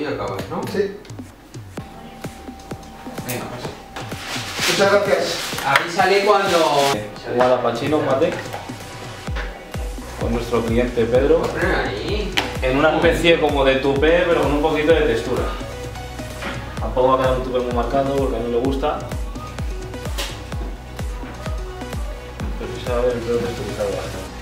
y acabas, ¿no? Sí. Venga, pues. Muchas gracias. Avísale cuando... Guadapachino mate con nuestro cliente Pedro ahí. en una especie como de tupé pero con un poquito de textura. Tampoco va a quedar un tupé muy marcado porque a mí me gusta. Pero sí se va a ver el pelo texturizado bastante.